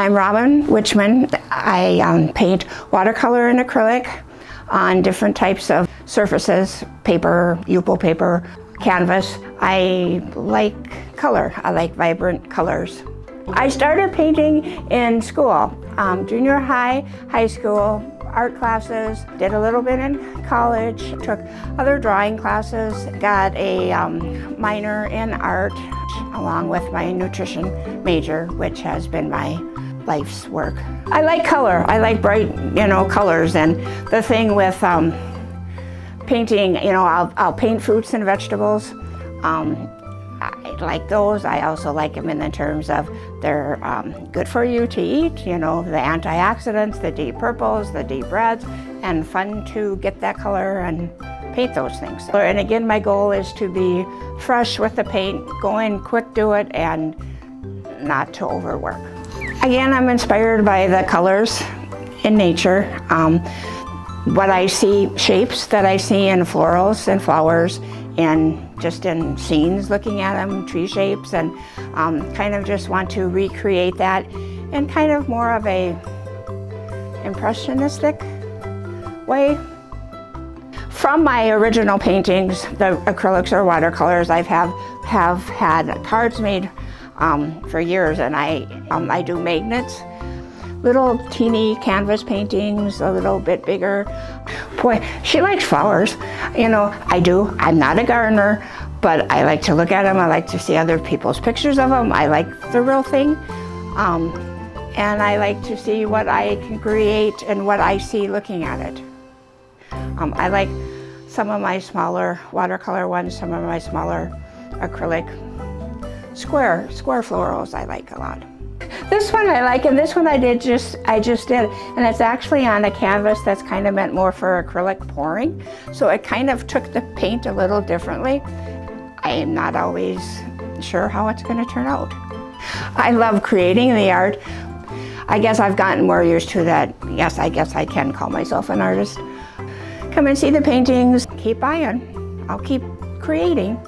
I'm Robin Wichman. I um, paint watercolor and acrylic on different types of surfaces, paper, Yupo paper, canvas. I like color. I like vibrant colors. I started painting in school, um, junior high, high school, art classes, did a little bit in college, took other drawing classes, got a um, minor in art along with my nutrition major, which has been my life's work. I like color. I like bright, you know, colors. And the thing with um, painting, you know, I'll, I'll paint fruits and vegetables. Um, I like those. I also like them in the terms of they're um, good for you to eat, you know, the antioxidants, the deep purples, the deep reds, and fun to get that color and paint those things. And again, my goal is to be fresh with the paint, go in, quick do it, and not to overwork. Again, I'm inspired by the colors in nature. Um, what I see, shapes that I see in florals and flowers and just in scenes looking at them, tree shapes, and um, kind of just want to recreate that in kind of more of a impressionistic way. From my original paintings, the acrylics or watercolors, I've have, have had cards made um, for years and I, um, I do magnets little teeny canvas paintings, a little bit bigger. Boy, she likes flowers. You know, I do. I'm not a gardener, but I like to look at them. I like to see other people's pictures of them. I like the real thing. Um, and I like to see what I can create and what I see looking at it. Um, I like some of my smaller watercolor ones, some of my smaller acrylic square, square florals I like a lot. This one I like, and this one I did just, I just did, and it's actually on a canvas that's kind of meant more for acrylic pouring. So it kind of took the paint a little differently. I am not always sure how it's going to turn out. I love creating the art. I guess I've gotten more used to that. Yes, I guess I can call myself an artist. Come and see the paintings. Keep buying. I'll keep creating.